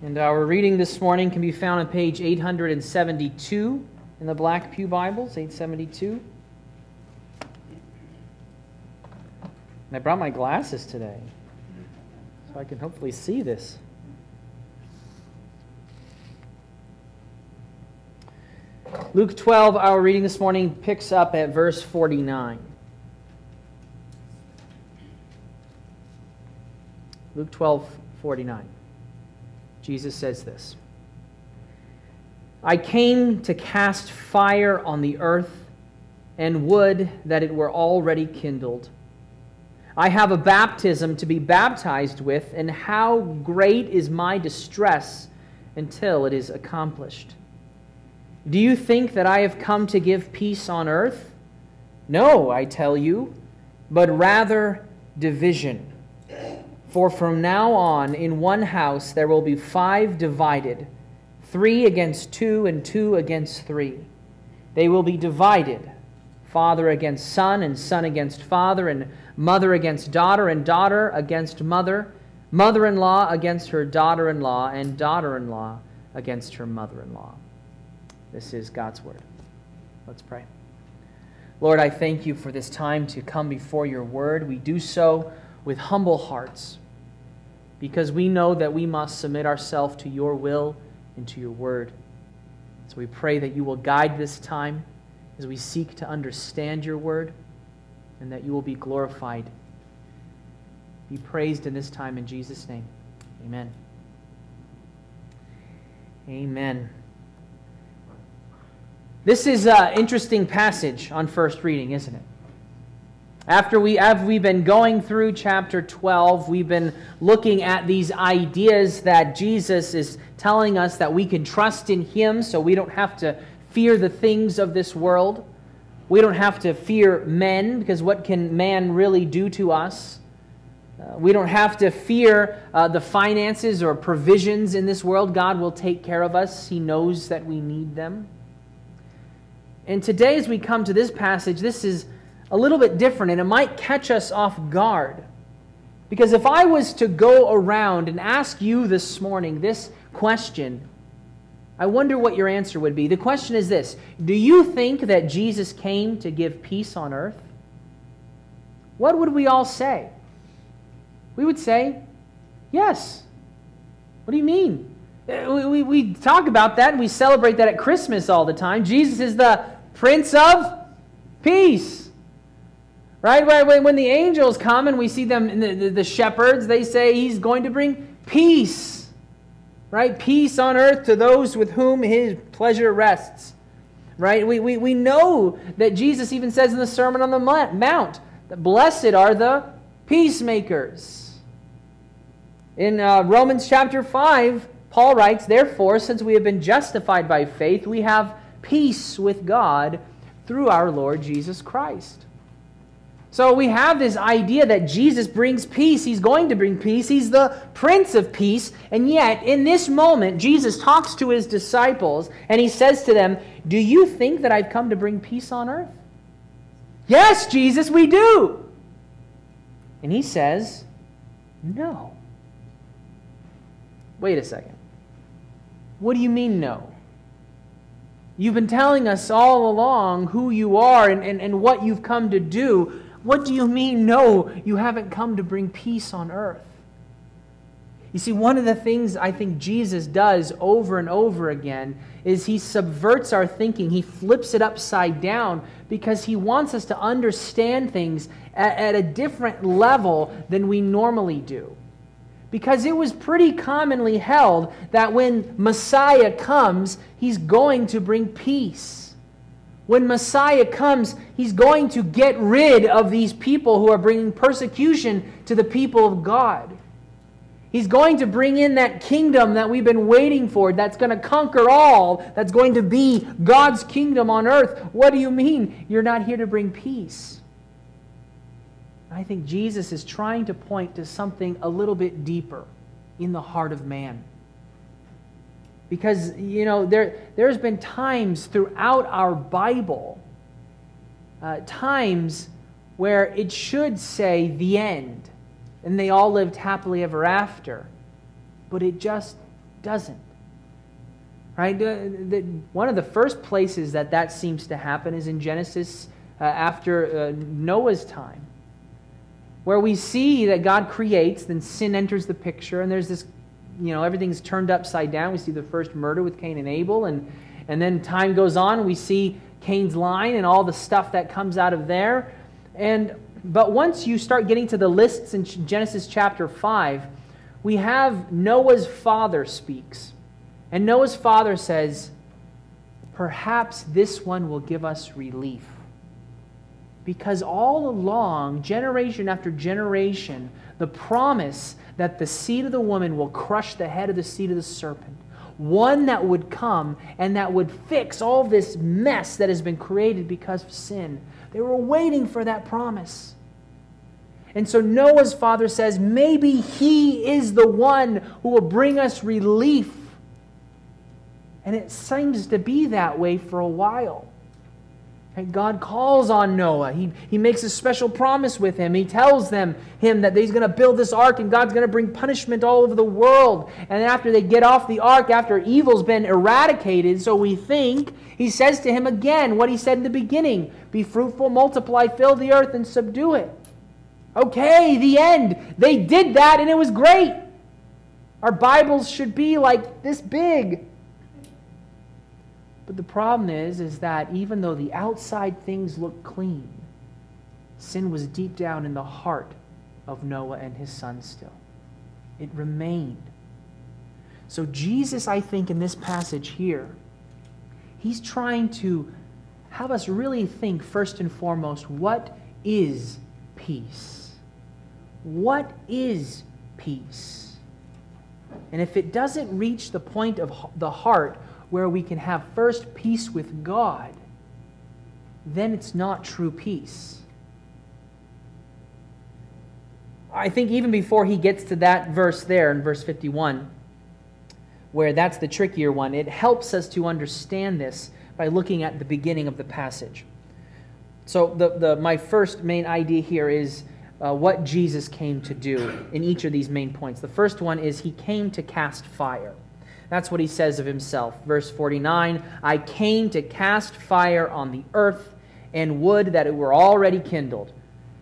And our reading this morning can be found on page 872 in the Black Pew Bibles, 872. And I brought my glasses today so I can hopefully see this. Luke 12, our reading this morning, picks up at verse 49. Luke 12, 49. Jesus says this I came to cast fire on the earth, and would that it were already kindled. I have a baptism to be baptized with, and how great is my distress until it is accomplished. Do you think that I have come to give peace on earth? No, I tell you, but rather division. For from now on, in one house there will be five divided, three against two, and two against three. They will be divided father against son, and son against father, and mother against daughter, and daughter against mother, mother in law against her daughter in law, and daughter in law against her mother in law. This is God's word. Let's pray. Lord, I thank you for this time to come before your word. We do so with humble hearts because we know that we must submit ourselves to your will and to your word. So we pray that you will guide this time as we seek to understand your word and that you will be glorified. Be praised in this time in Jesus' name. Amen. Amen. This is an interesting passage on first reading, isn't it? After we have we been going through chapter 12, we've been looking at these ideas that Jesus is telling us that we can trust in him so we don't have to fear the things of this world. We don't have to fear men because what can man really do to us? Uh, we don't have to fear uh, the finances or provisions in this world. God will take care of us. He knows that we need them. And today, as we come to this passage, this is a little bit different, and it might catch us off guard. Because if I was to go around and ask you this morning this question, I wonder what your answer would be. The question is this Do you think that Jesus came to give peace on earth? What would we all say? We would say, Yes. What do you mean? Uh, we, we, we talk about that and we celebrate that at Christmas all the time. Jesus is the Prince of Peace. Right? When the angels come and we see them, the, the shepherds, they say he's going to bring peace. Right? Peace on earth to those with whom his pleasure rests. Right? We, we, we know that Jesus even says in the Sermon on the Mount blessed are the peacemakers. In uh, Romans chapter 5, Paul writes, Therefore, since we have been justified by faith, we have peace with God through our Lord Jesus Christ. So we have this idea that Jesus brings peace. He's going to bring peace. He's the Prince of Peace. And yet, in this moment, Jesus talks to his disciples and he says to them, Do you think that I've come to bring peace on earth? Yes, Jesus, we do. And he says, No. Wait a second. What do you mean, no? You've been telling us all along who you are and, and, and what you've come to do. What do you mean, no, you haven't come to bring peace on earth? You see, one of the things I think Jesus does over and over again is he subverts our thinking. He flips it upside down because he wants us to understand things at, at, a different level than we normally do. Because it was pretty commonly held that when Messiah comes, he's going to bring peace when Messiah comes, he's going to get rid of these people who are bringing persecution to the people of God. He's going to bring in that kingdom that we've been waiting for, that's going to conquer all, that's going to be God's kingdom on earth. What do you mean? You're not here to bring peace. I think Jesus is trying to point to something a little bit deeper in the heart of man. Because, you know, there, there's been times throughout our Bible, uh, times where it should say the end, and they all lived happily ever after. But it just doesn't. Right? One of the first places that that seems to happen is in Genesis uh, after uh, Noah's time, where we see that God creates, then sin enters the picture, and there's this, you know, everything's turned upside down. We see the first murder with Cain and Abel, and, and then time goes on, we see Cain's line and all the stuff that comes out of there. And but once you start getting to the lists in Genesis chapter 5, we have Noah's father speaks. And Noah's father says, Perhaps this one will give us relief. Because all along, generation after generation, the promise that the seed of the woman will crush the head of the seed of the serpent, one that would come and that would fix all this mess that has been created because of sin. They were waiting for that promise. And so Noah's father says, maybe he is the one who will bring us relief. And it seems to be that way for a while. God calls on Noah. He, he makes a special promise with him. He tells them him that he's going to build this ark and God's going to bring punishment all over the world. And after they get off the ark, after evil's been eradicated, so we think, he says to him again what he said in the beginning Be fruitful, multiply, fill the earth, and subdue it. Okay, the end. They did that and it was great. Our Bibles should be like this big. But the problem is is that even though the outside things look clean, sin was deep down in the heart of Noah and his son still. It remained. So Jesus, I think in this passage here, he's trying to have us really think first and foremost what is peace? What is peace? And if it doesn't reach the point of the heart where we can have first peace with God, then it's not true peace. I think even before he gets to that verse there in verse 51, where that's the trickier one, it helps us to understand this by looking at the beginning of the passage. So, the, the, my first main idea here is uh, what Jesus came to do in each of these main points. The first one is he came to cast fire. That's what he says of himself. Verse 49 I came to cast fire on the earth and would that it were already kindled.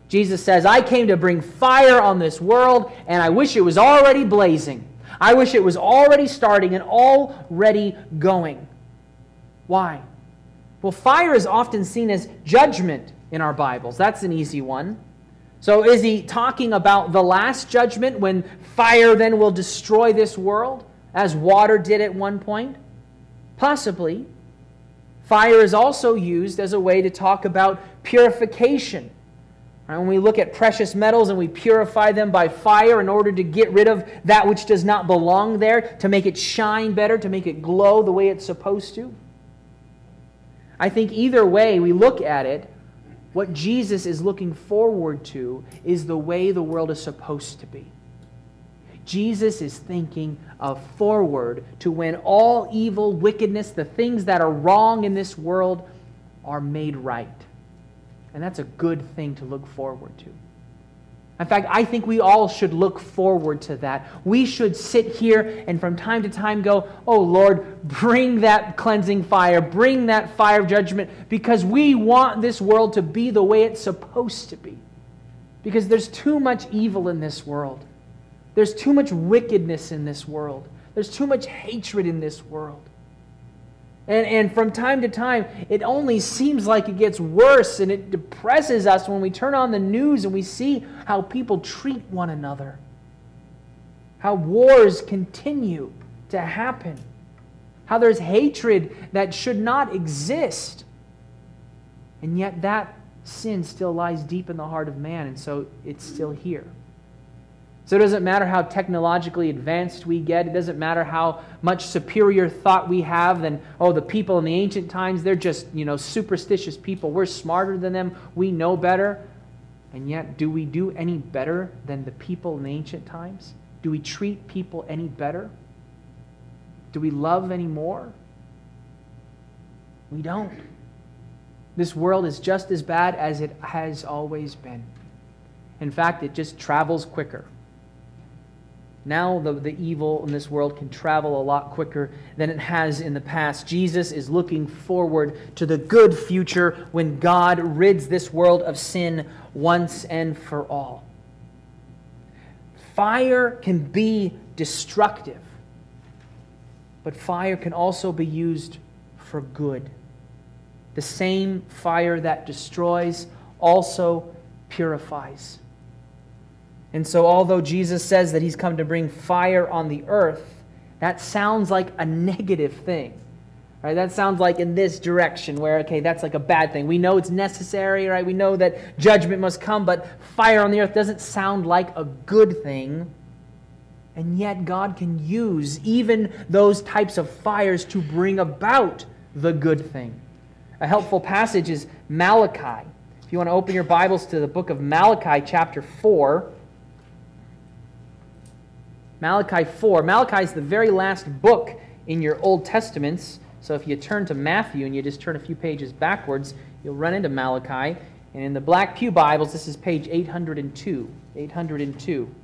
Jesus says, I came to bring fire on this world, and I wish it was already blazing. I wish it was already starting and already going. Why? Well, fire is often seen as judgment in our Bibles. That's an easy one. So is he talking about the last judgment when fire then will destroy this world as water did at one point? Possibly. Fire is also used as a way to talk about purification. Right, when we look at precious metals and we purify them by fire in order to get rid of that which does not belong there, to make it shine better, to make it glow the way it's supposed to. I think either way we look at it, what Jesus is looking forward to is the way the world is supposed to be. Jesus is thinking of forward to when all evil, wickedness, the things that are wrong in this world are made right. And that's a good thing to look forward to. In fact, I think we all should look forward to that. We should sit here and from time to time go, Oh Lord, bring that cleansing fire, bring that fire of judgment, because we want this world to be the way it's supposed to be. Because there's too much evil in this world, there's too much wickedness in this world, there's too much hatred in this world. And, and from time to time, it only seems like it gets worse and it depresses us when we turn on the news and we see how people treat one another, how wars continue to happen, how there's hatred that should not exist. And yet, that sin still lies deep in the heart of man, and so it's still here. So it doesn't matter how technologically advanced we get. It doesn't matter how much superior thought we have than, oh, the people in the ancient times, they're just, you know, superstitious people. We're smarter than them. We know better. And yet, do we do any better than the people in the ancient times? Do we treat people any better? Do we love any more? We don't. This world is just as bad as it has always been. In fact, it just travels quicker. Now, the, the evil in this world can travel a lot quicker than it has in the past. Jesus is looking forward to the good future when God rids this world of sin once and for all. Fire can be destructive, but fire can also be used for good. The same fire that destroys also purifies. And so, although Jesus says that he's come to bring fire on the earth, that sounds like a negative thing. Right? That sounds like in this direction where, okay, that's like a bad thing. We know it's necessary, right? We know that judgment must come, but fire on the earth doesn't sound like a good thing. And yet, God can use even those types of fires to bring about the good thing. A helpful passage is Malachi. If you want to open your Bibles to the book of Malachi, chapter 4. Malachi 4. Malachi is the very last book in your Old Testaments. So if you turn to Matthew and you just turn a few pages backwards, you'll run into Malachi. And in the Black Pew Bibles, this is page 802. 802.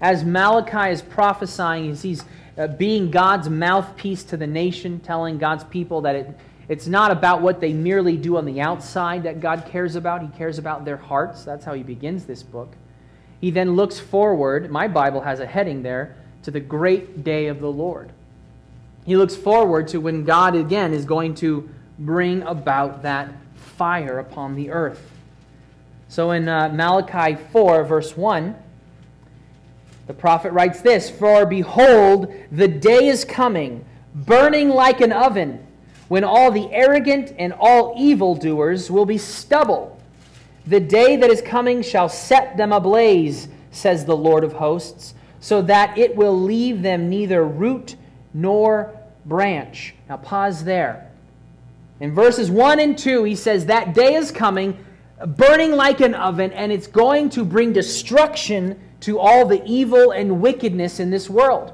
As Malachi is prophesying, he's uh, being God's mouthpiece to the nation, telling God's people that it, it's not about what they merely do on the outside that God cares about. He cares about their hearts. That's how he begins this book. He then looks forward. My Bible has a heading there to the great day of the Lord. He looks forward to when God again is going to bring about that fire upon the earth. So in uh, Malachi 4, verse 1, the prophet writes this For behold, the day is coming, burning like an oven when all the arrogant and all evildoers will be stubble. The day that is coming shall set them ablaze, says the Lord of hosts, so that it will leave them neither root nor branch. Now, pause there. In verses 1 and 2, he says, That day is coming, burning like an oven, and it's going to bring destruction to all the evil and wickedness in this world.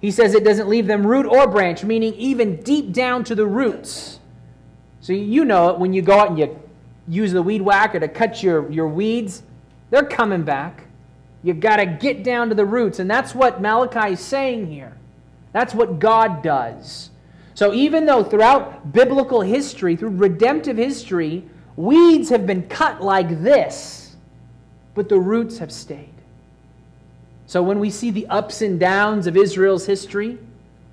He says it doesn't leave them root or branch, meaning even deep down to the roots. So you know it when you go out and you use the weed whacker to cut your, your weeds, they're coming back. You've got to get down to the roots. And that's what Malachi is saying here. That's what God does. So even though throughout biblical history, through redemptive history, weeds have been cut like this, but the roots have stayed. So when we see the ups and downs of Israel's history,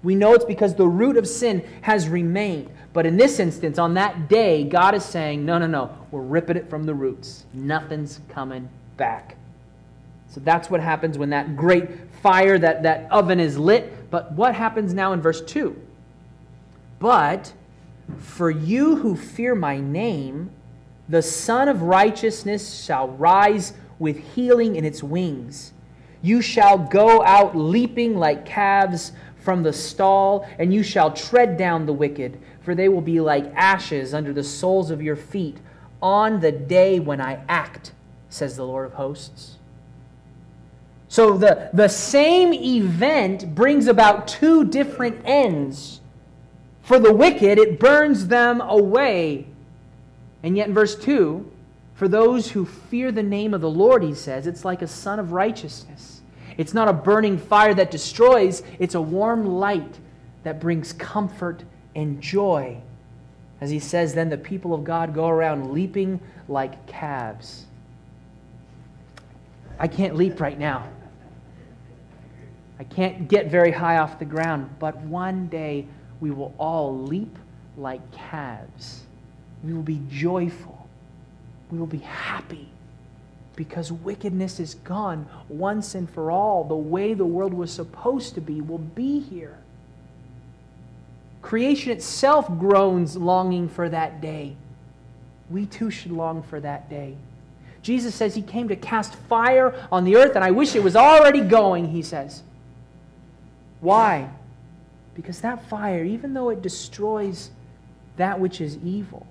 we know it's because the root of sin has remained. But in this instance, on that day, God is saying, no, no, no, we're ripping it from the roots. Nothing's coming back. So that's what happens when that great fire, that, that oven is lit. But what happens now in verse 2? But for you who fear my name, the Sun of Righteousness shall rise with healing in its wings. You shall go out leaping like calves from the stall, and you shall tread down the wicked, for they will be like ashes under the soles of your feet on the day when I act, says the Lord of hosts. So the, the same event brings about two different ends. For the wicked, it burns them away. And yet in verse 2, for those who fear the name of the Lord, he says, it's like a sun of righteousness it's not a burning fire that destroys, it's a warm light that brings comfort and joy. As he says, then the people of God go around leaping like calves. I can't leap right now. I can't get very high off the ground, but one day we will all leap like calves. We will be joyful. We will be happy because wickedness is gone once and for all. The way the world was supposed to be will be here. Creation itself groans longing for that day. We too should long for that day. Jesus says he came to cast fire on the earth, and I wish it was already going, he says. Why? Because that fire, even though it destroys that which is evil,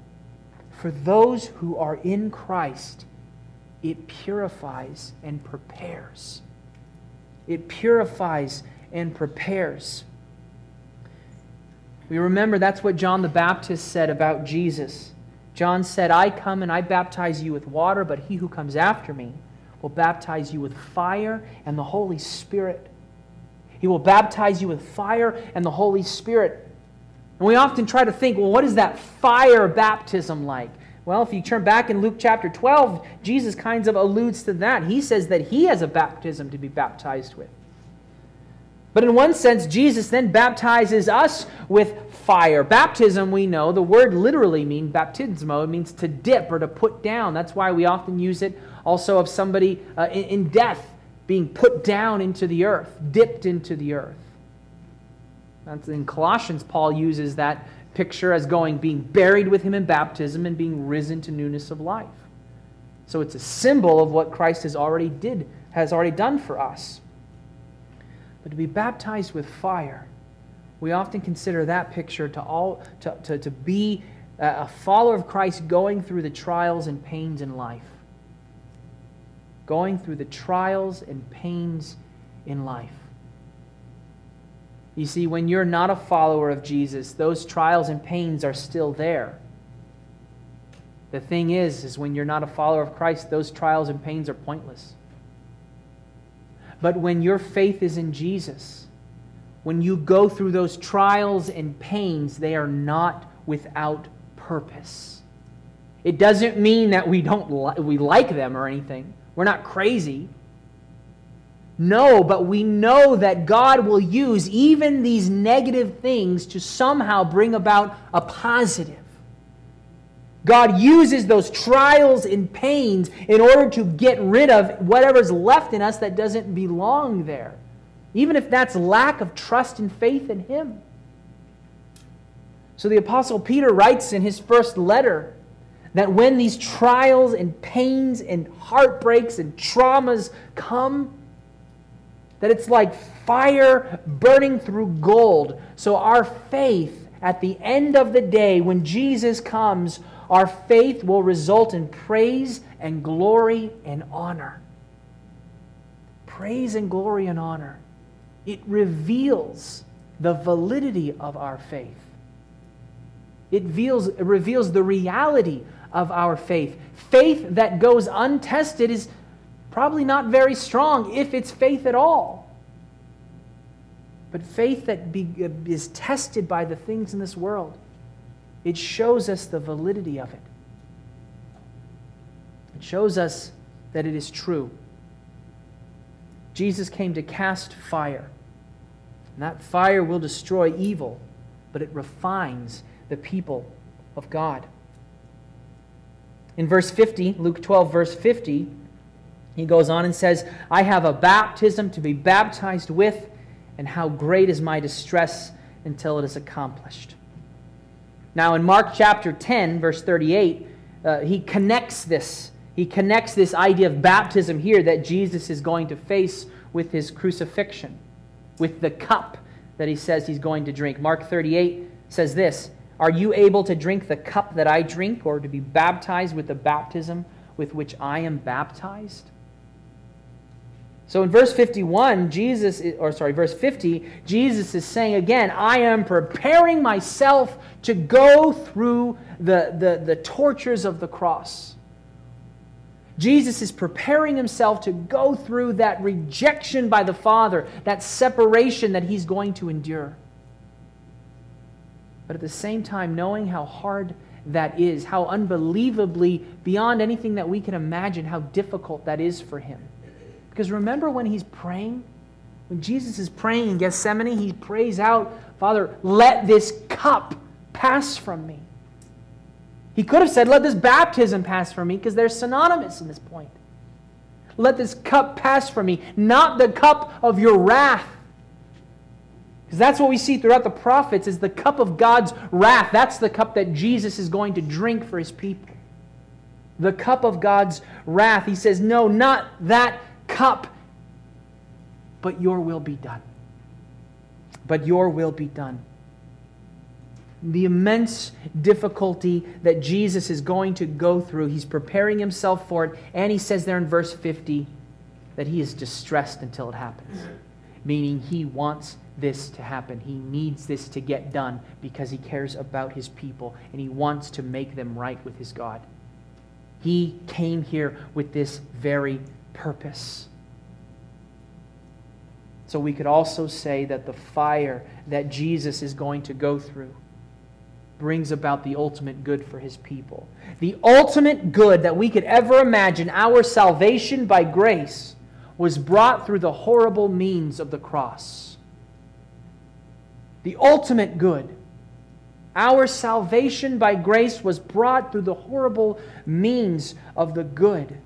for those who are in Christ, it purifies and prepares. It purifies and prepares. We remember that's what John the Baptist said about Jesus. John said, I come and I baptize you with water, but he who comes after me will baptize you with fire and the Holy Spirit. He will baptize you with fire and the Holy Spirit. And we often try to think, well, what is that fire baptism like? Well, if you turn back in Luke chapter 12, Jesus kind of alludes to that. He says that he has a baptism to be baptized with. But in one sense, Jesus then baptizes us with fire. Baptism, we know, the word literally means baptismo. It means to dip or to put down. That's why we often use it also of somebody uh, in, in death being put down into the earth, dipped into the earth. That's in Colossians, Paul uses that picture as going, being buried with him in baptism and being risen to newness of life. So it's a symbol of what Christ has already did, has already done for us. But to be baptized with fire, we often consider that picture to, all, to, to, to be a follower of Christ going through the trials and pains in life. Going through the trials and pains in life. You see, when you're not a follower of Jesus, those trials and pains are still there. The thing is, is when you're not a follower of Christ, those trials and pains are pointless. But when your faith is in Jesus, when you go through those trials and pains, they are not without purpose. It doesn't mean that we don't li- we like them or anything. We're not crazy. No, but we know that God will use even these negative things to somehow bring about a positive. God uses those trials and pains in order to get rid of whatever's left in us that doesn't belong there, even if that's lack of trust and faith in Him. So the Apostle Peter writes in his first letter that when these trials and pains and heartbreaks and traumas come, that it's like fire burning through gold. So our faith at the end of the day, when Jesus comes, our faith will result in praise and glory and honor. Praise and glory and honor. It reveals the validity of our faith. It reveals, it reveals the reality of our faith. Faith that goes untested is probably not very strong, if it's faith at all. But faith that be, uh, is tested by the things in this world it shows us the validity of it. It shows us that it is true. Jesus came to cast fire. And that fire will destroy evil, but it refines the people of God. In verse 50, Luke 12, verse 50, he goes on and says, I have a baptism to be baptized with, and how great is my distress until it is accomplished. Now, in Mark chapter 10, verse 38, uh, he connects this. He connects this idea of baptism here that Jesus is going to face with his crucifixion, with the cup that he says he's going to drink. Mark 38 says this Are you able to drink the cup that I drink, or to be baptized with the baptism with which I am baptized? So in verse 51, Jesus, or sorry, verse 50, Jesus is saying again, I am preparing myself to go through the, the, the tortures of the cross. Jesus is preparing himself to go through that rejection by the Father, that separation that he's going to endure. But at the same time, knowing how hard that is, how unbelievably beyond anything that we can imagine, how difficult that is for him. Because remember when he's praying? When Jesus is praying in Gethsemane, he prays out, Father, let this cup pass from me. He could have said, Let this baptism pass from me, because they're synonymous in this point. Let this cup pass from me, not the cup of your wrath. Because that's what we see throughout the prophets is the cup of God's wrath. That's the cup that Jesus is going to drink for his people. The cup of God's wrath. He says, No, not that cup, but your will be done. But your will be done. The immense difficulty that Jesus is going to go through, he's preparing himself for it, and he says there in verse 50 that he is distressed until it happens. meaning he wants this to happen. He needs this to get done because he cares about his people and he wants to make them right with his God. He came here with this very purpose. So we could also say that the fire that Jesus is going to go through brings about the ultimate good for his people. The ultimate good that we could ever imagine, our salvation by grace, was brought through the horrible means of the cross. The ultimate good. Our salvation by grace was brought through the horrible means of the good.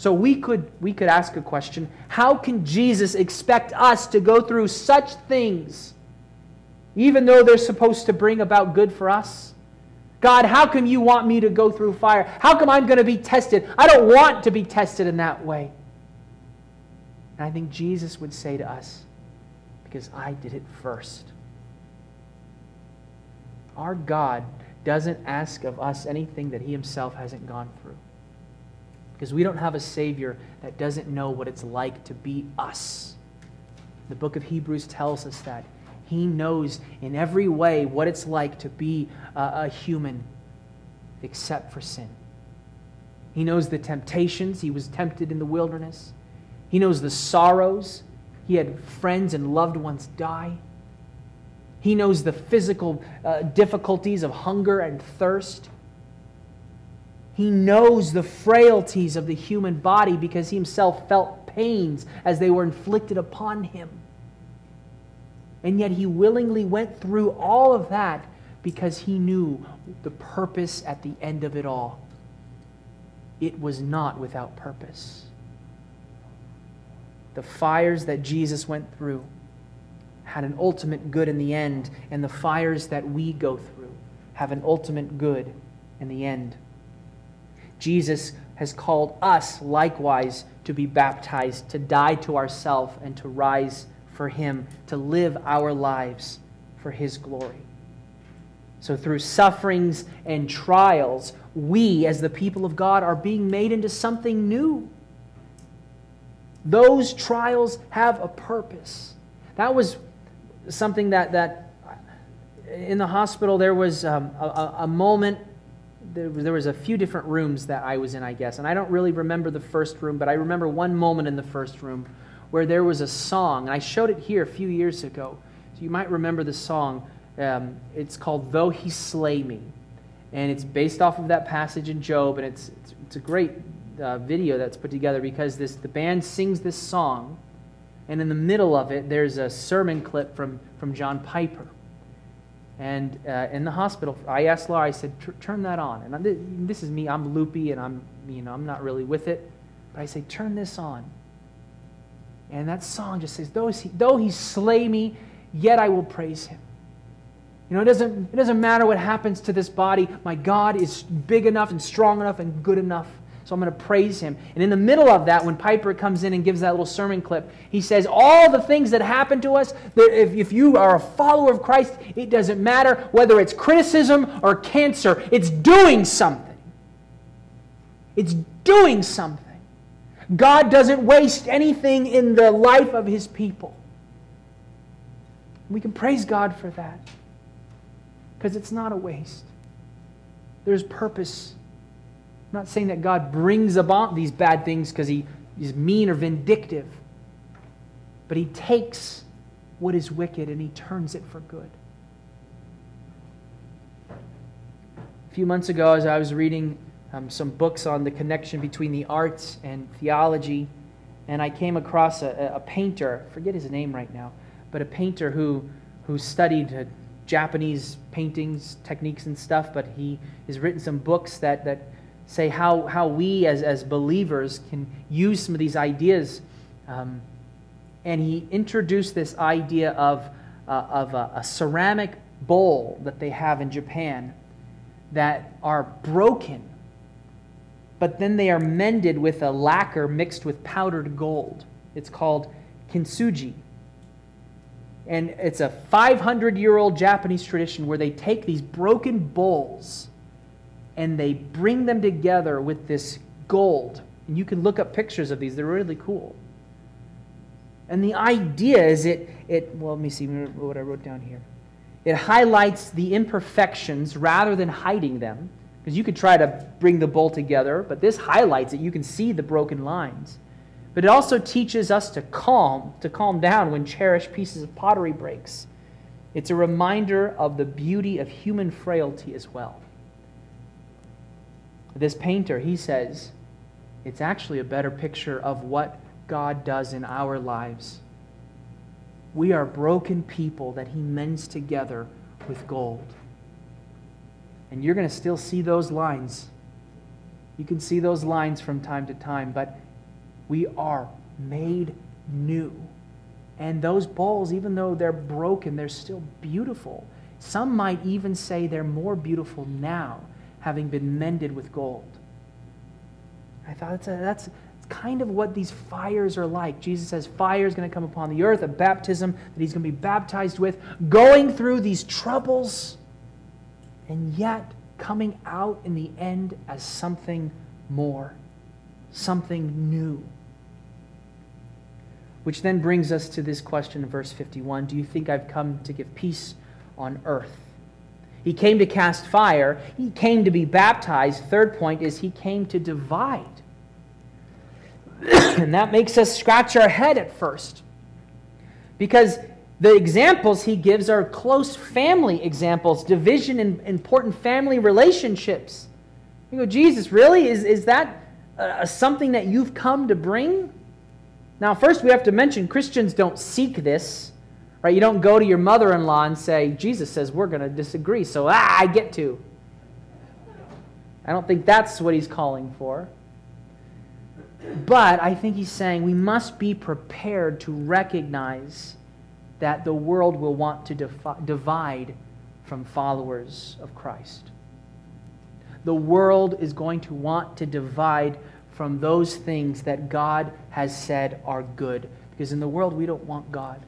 So we could, we could ask a question how can Jesus expect us to go through such things, even though they're supposed to bring about good for us? God, how come you want me to go through fire? How come I'm going to be tested? I don't want to be tested in that way. And I think Jesus would say to us, because I did it first. Our God doesn't ask of us anything that He Himself hasn't gone through because we don't have a Savior that doesn't know what it's like to be us. The book of Hebrews tells us that. He knows in every way what it's like to be a, a human except for sin. He knows the temptations. He was tempted in the wilderness. He knows the sorrows. He had friends and loved ones die. He knows the physical uh, difficulties of hunger and thirst. He knows the frailties of the human body because he himself felt pains as they were inflicted upon him. And yet he willingly went through all of that because he knew the purpose at the end of it all. It was not without purpose. The fires that Jesus went through had an ultimate good in the end, and the fires that we go through have an ultimate good in the end. Jesus has called us likewise to be baptized, to die to ourselves, and to rise for Him, to live our lives for His glory. So, through sufferings and trials, we, as the people of God, are being made into something new. Those trials have a purpose. That was something that, that in the hospital, there was um, a, a moment there, there was a few different rooms that I was in, I guess. And I don't really remember the first room, but I remember one moment in the first room where there was a song. And I showed it here a few years ago. So you might remember the song. Um, it's called Though He Slay Me. And it's based off of that passage in Job. And it's, it's, it's a great uh, video that's put together because this, the band sings this song. And in the middle of it, there's a sermon clip from, from John Piper. And uh, in the hospital, I asked Laura, I said, turn that on. And this is me, I'm loopy and I'm, you know, I'm not really with it. But I say, turn this on. And that song just says, though he, though he slay me, yet I will praise him. You know, it doesn't, it doesn't matter what happens to this body. My God is big enough and strong enough and good enough so I'm going to praise him. And in the middle of that, when Piper comes in and gives that little sermon clip, he says, All the things that happen to us, if, if you are a follower of Christ, it doesn't matter whether it's criticism or cancer, it's doing something. It's doing something. God doesn't waste anything in the life of his people. We can praise God for that because it's not a waste. There's purpose I'm not saying that God brings about these bad things because he is mean or vindictive, but he takes what is wicked and he turns it for good. A few months ago, as I was reading um, some books on the connection between the arts and theology, and I came across a, a painter, I forget his name right now, but a painter who, who studied uh, Japanese paintings, techniques, and stuff, but he has written some books that, that say how, how we as, as believers can use some of these ideas. Um, and he introduced this idea of, uh, of a, a ceramic bowl that they have in Japan that are broken, but then they are mended with a lacquer mixed with powdered gold. It's called kintsugi. And it's a 500 year old Japanese tradition where they take these broken bowls and they bring them together with this gold. And you can look up pictures of these, they're really cool. And the idea is it, it well, let me see what I wrote down here. It highlights the imperfections rather than hiding them. Because you could try to bring the bowl together, but this highlights it. You can see the broken lines. But it also teaches us to calm, to calm down when cherished pieces of pottery breaks. It's a reminder of the beauty of human frailty as well. This painter, he says, it's actually a better picture of what God does in our lives. We are broken people that he mends together with gold. And you're going to still see those lines. You can see those lines from time to time, but we are made new. And those bowls, even though they're broken, they're still beautiful. Some might even say they're more beautiful now, having been mended with gold. I thought that's, a, that's kind of what these fires are like. Jesus says fire is going to come upon the earth, a baptism that he's going to be baptized with, going through these troubles, and yet coming out in the end as something more, something new. Which then brings us to this question in verse 51 Do you think I've come to give peace on earth? He came to cast fire. He came to be baptized. Third point is he came to divide. and that makes us scratch our head at first. Because the examples he gives are close family examples, division in important family relationships. You go, Jesus, really? Is, is that uh, something that you've come to bring? Now, first we have to mention Christians don't seek this. Right? You don't go to your mother in law and say, Jesus says we're going to disagree, so ah, I get to. I don't think that's what he's calling for. But I think he's saying we must be prepared to recognize that the world will want to defi- divide from followers of Christ. The world is going to want to divide from those things that God has said are good. Because in the world, we don't want God.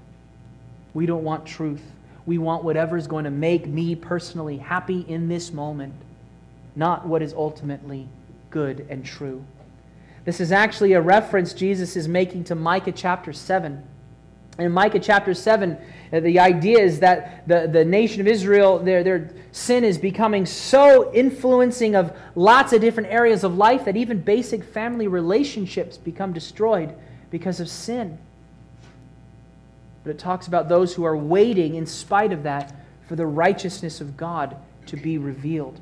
We don't want truth. We want whatever is going to make me personally happy in this moment, not what is ultimately good and true. This is actually a reference Jesus is making to Micah chapter 7. In Micah chapter 7, uh, the idea is that the, the nation of Israel, their, their sin is becoming so influencing of lots of different areas of life that even basic family relationships become destroyed because of sin. But it talks about those who are waiting, in spite of that, for the righteousness of God to be revealed.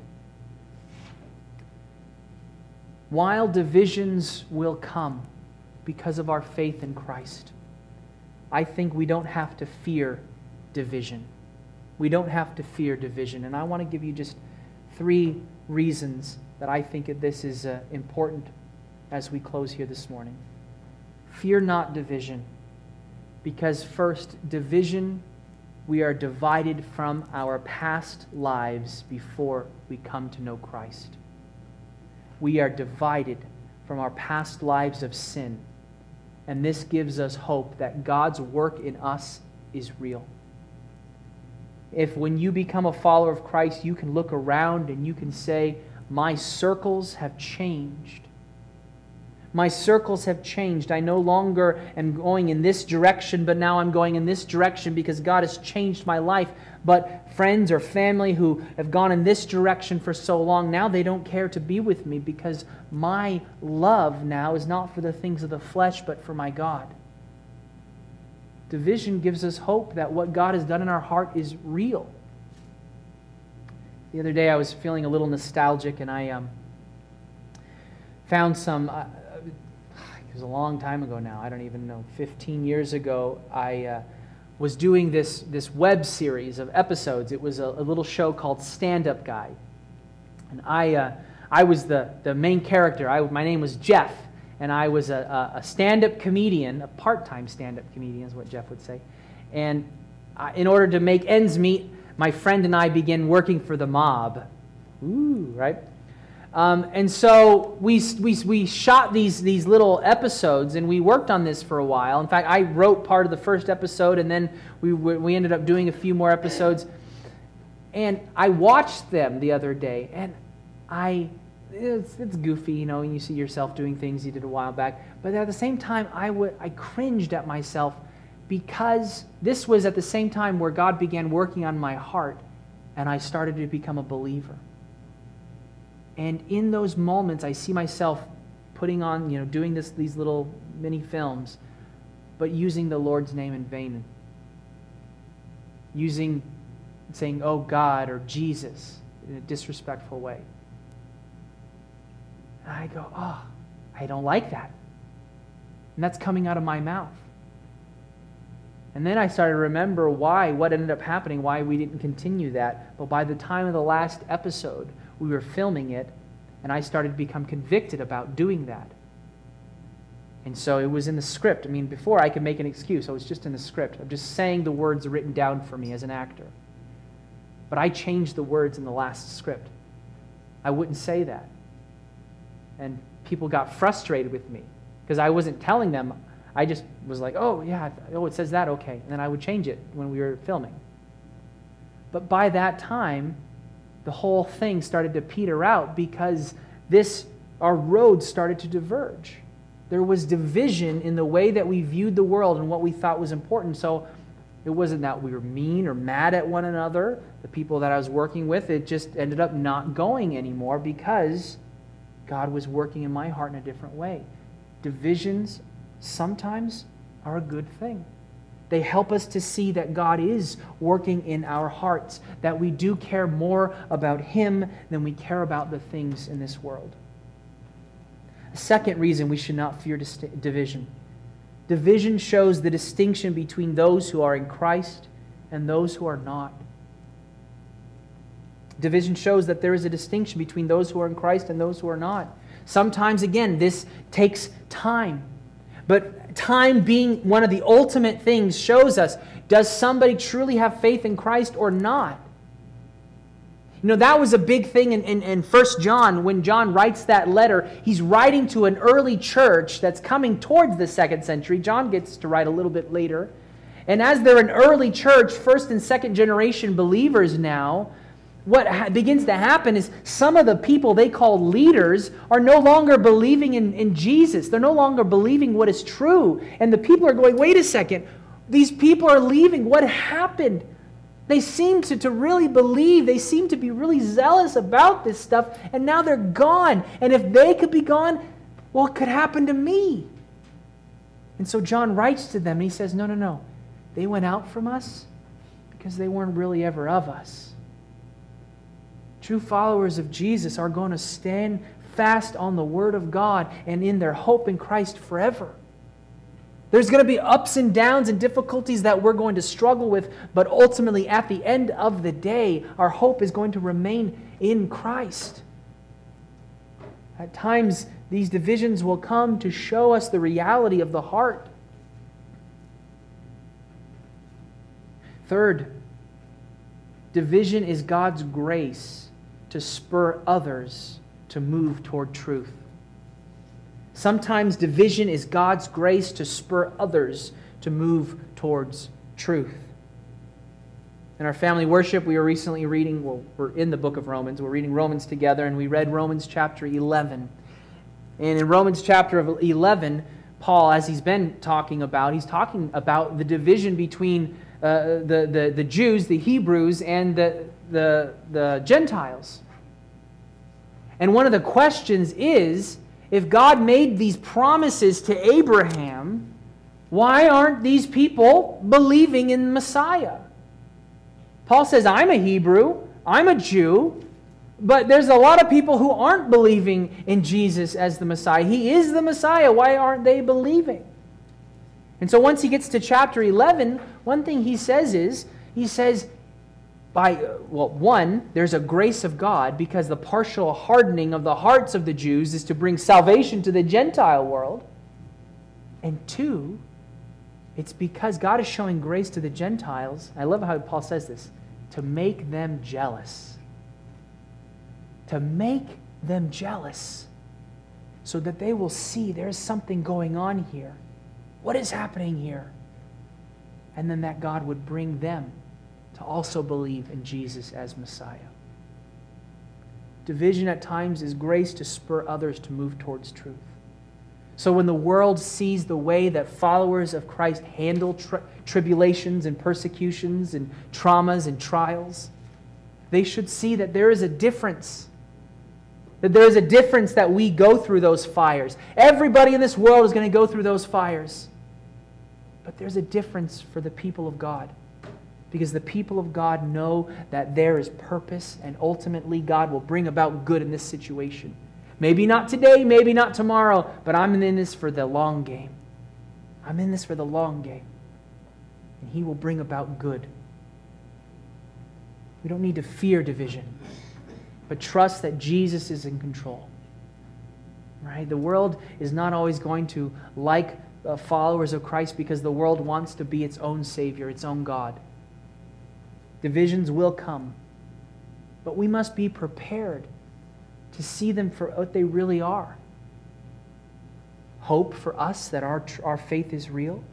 While divisions will come because of our faith in Christ, I think we don't have to fear division. We don't have to fear division. And I want to give you just three reasons that I think that this is uh, important as we close here this morning. Fear not division, because first, division, we are divided from our past lives before we come to know Christ we are divided from our past lives of sin. And this gives us hope that God's work in us is real. If when you become a follower of Christ, you can look around and you can say, My circles have changed. My circles have changed. I no longer am going in this direction, but now I'm going in this direction because God has changed my life. But friends or family who have gone in this direction for so long, now they don't care to be with me because my love now is not for the things of the flesh, but for my God. Division gives us hope that what God has done in our heart is real. The other day I was feeling a little nostalgic and I um, found some. Uh, it was a long time ago now. I don't even know. 15 years ago, I uh, was doing this, this web series of episodes. It was a, a little show called Stand Up Guy. And I, uh, I was the, the main character. I, my name was Jeff, and I was a, a stand up comedian, a part time stand up comedian, is what Jeff would say. And I, in order to make ends meet, my friend and I began working for the mob. Ooh, right? Um, and so we, we, we shot these, these little episodes and we worked on this for a while. In fact, I wrote part of the first episode and then we, we ended up doing a few more episodes. And I watched them the other day and I, it's, it's goofy, you know, when you see yourself doing things you did a while back. But at the same time, I, would, I cringed at myself because this was at the same time where God began working on my heart and I started to become a believer. And in those moments, I see myself putting on, you know, doing this, these little mini films, but using the Lord's name in vain. Using, saying, oh God or Jesus in a disrespectful way. And I go, oh, I don't like that. And that's coming out of my mouth. And then I started to remember why, what ended up happening, why we didn't continue that. But by the time of the last episode, we were filming it, and I started to become convicted about doing that. And so it was in the script. I mean, before I could make an excuse, I was just in the script. I'm just saying the words written down for me as an actor. But I changed the words in the last script. I wouldn't say that. And people got frustrated with me because I wasn't telling them I just was like, oh, yeah, oh, it says that, okay. And then I would change it when we were filming. But by that time, the whole thing started to peter out because this, our roads started to diverge. There was division in the way that we viewed the world and what we thought was important. So it wasn't that we were mean or mad at one another, the people that I was working with. It just ended up not going anymore because God was working in my heart in a different way. Divisions sometimes are a good thing. They help us to see that God is working in our hearts, that we do care more about Him than we care about the things in this world. A second reason we should not fear division division shows the distinction between those who are in Christ and those who are not. Division shows that there is a distinction between those who are in Christ and those who are not. Sometimes, again, this takes time. But time being one of the ultimate things shows us does somebody truly have faith in Christ or not? You know, that was a big thing in, in, in 1 John. When John writes that letter, he's writing to an early church that's coming towards the second century. John gets to write a little bit later. And as they're an early church, first and second generation believers now, what ha- begins to happen is some of the people they call leaders are no longer believing in, in Jesus. They're no longer believing what is true. And the people are going, wait a second, these people are leaving. What happened? They seem to, to really believe, they seem to be really zealous about this stuff, and now they're gone. And if they could be gone, what could happen to me? And so John writes to them, and he says, No, no, no. They went out from us because they weren't really ever of us. True followers of Jesus are going to stand fast on the Word of God and in their hope in Christ forever. There's going to be ups and downs and difficulties that we're going to struggle with, but ultimately, at the end of the day, our hope is going to remain in Christ. At times, these divisions will come to show us the reality of the heart. Third, division is God's grace to spur others to move toward truth. Sometimes division is God's grace to spur others to move towards truth. In our family worship, we were recently reading, well, we're in the book of Romans. We're reading Romans together, and we read Romans chapter 11. And in Romans chapter 11, Paul, as he's been talking about, he's talking about the division between uh, the, the, the Jews, the Hebrews, and the, the, the Gentiles. And one of the questions is if God made these promises to Abraham, why aren't these people believing in Messiah? Paul says, I'm a Hebrew, I'm a Jew, but there's a lot of people who aren't believing in Jesus as the Messiah. He is the Messiah. Why aren't they believing? And so once he gets to chapter 11, one thing he says is, he says, by, uh, well, one, there's a grace of God because the partial hardening of the hearts of the Jews is to bring salvation to the Gentile world. And two, it's because God is showing grace to the Gentiles. I love how Paul says this to make them jealous. To make them jealous so that they will see there's something going on here. What is happening here? And then that God would bring them to also believe in Jesus as Messiah. Division at times is grace to spur others to move towards truth. So when the world sees the way that followers of Christ handle tri- tribulations and persecutions and traumas and trials, they should see that there is a difference. That there is a difference that we go through those fires. Everybody in this world is going to go through those fires. But there's a difference for the people of God. Because the people of God know that there is purpose, and ultimately, God will bring about good in this situation. Maybe not today, maybe not tomorrow, but I'm in this for the long game. I'm in this for the long game. And He will bring about good. We don't need to fear division, but trust that Jesus is in control. Right? The world is not always going to like uh, followers of Christ because the world wants to be its own Savior, its own God. Divisions will come, but we must be prepared to see them for what they really are. Hope for us that our, our faith is real.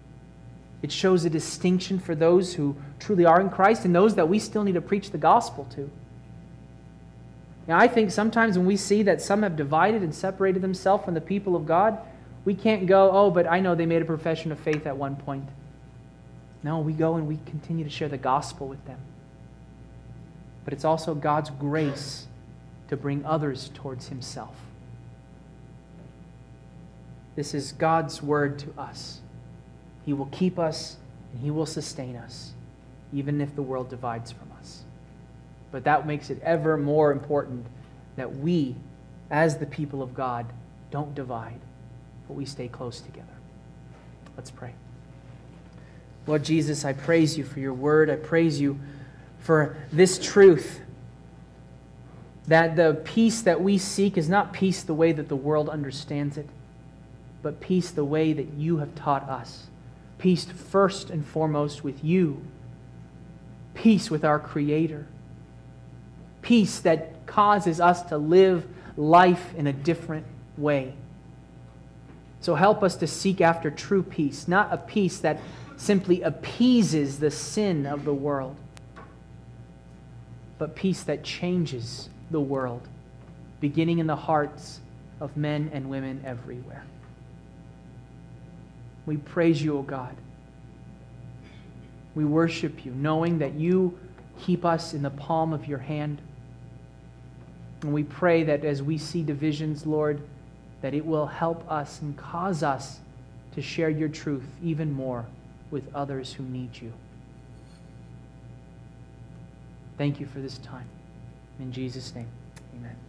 It shows a distinction for those who truly are in Christ and those that we still need to preach the gospel to. Now, I think sometimes when we see that some have divided and separated themselves from the people of God, we can't go, oh, but I know they made a profession of faith at one point. No, we go and we continue to share the gospel with them. But it's also God's grace to bring others towards Himself. This is God's word to us. He will keep us and He will sustain us, even if the world divides from us. But that makes it ever more important that we, as the people of God, don't divide, but we stay close together. Let's pray. Lord Jesus, I praise you for your word. I praise you for this truth that the peace that we seek is not peace the way that the world understands it, but peace the way that you have taught us. Peace first and foremost with you, peace with our Creator, peace that causes us to live life in a different way. So help us to seek after true peace, not a peace that simply appeases the sin of the world, but peace that changes the world, beginning in the hearts of men and women everywhere. We praise you, O God. We worship you, knowing that you keep us in the palm of your hand. And we pray that as we see divisions, Lord, that it will help us and cause us to share your truth even more with others who need you. Thank you for this time. In Jesus' name, amen.